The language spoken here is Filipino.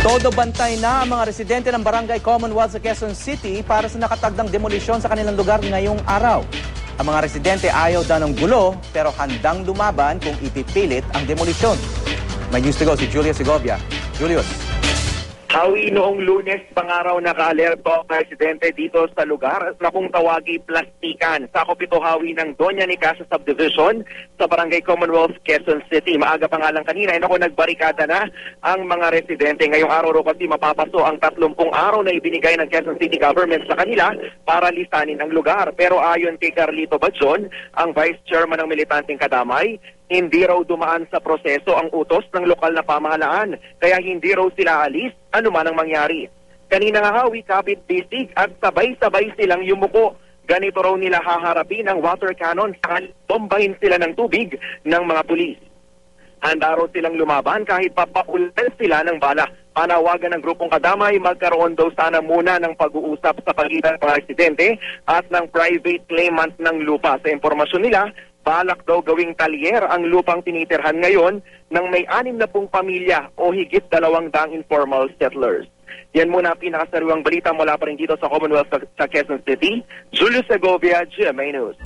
Todo bantay na ang mga residente ng Barangay Commonwealth sa Quezon City para sa nakatagdang demolisyon sa kanilang lugar ngayong araw. Ang mga residente ayaw daw ng gulo pero handang lumaban kung ipipilit ang demolisyon. May news to go si Julius Segovia. Julius. Hawi noong lunes, pangaraw naka-alerto ang residente dito sa lugar na kung tawagi plastikan. Sakop ito hawi ng Doña Nicasa Subdivision sa Barangay Commonwealth, Quezon City. Maaga pa nga lang kanina, naku, nagbarikada na ang mga residente. Ngayong araw ro kasi mapapaso ang 30 araw na ibinigay ng Quezon City Government sa kanila para lisanin ang lugar. Pero ayon kay Carlito Badjon, ang Vice Chairman ng Militanteng Kadamay, hindi raw dumaan sa proseso ang utos ng lokal na pamahalaan, kaya hindi raw sila alis anuman ang mangyari. Kanina nga hawi, kapit bisig at sabay-sabay silang yumuko. Ganito raw nila haharapin ang water cannon sa bombahin sila ng tubig ng mga pulis. Handa raw silang lumaban kahit papaulan sila ng bala. Panawagan ng grupong kadamay, magkaroon daw sana muna ng pag-uusap sa pagitan ng mga at ng private claimant ng lupa. Sa impormasyon nila, balak daw gawing talyer ang lupang tinitirhan ngayon ng may anim na pong pamilya o higit dalawang daang informal settlers. Yan muna ang pinakasariwang balita mula pa rin dito sa Commonwealth sa, Quezon City. Julius Segovia, GMA News.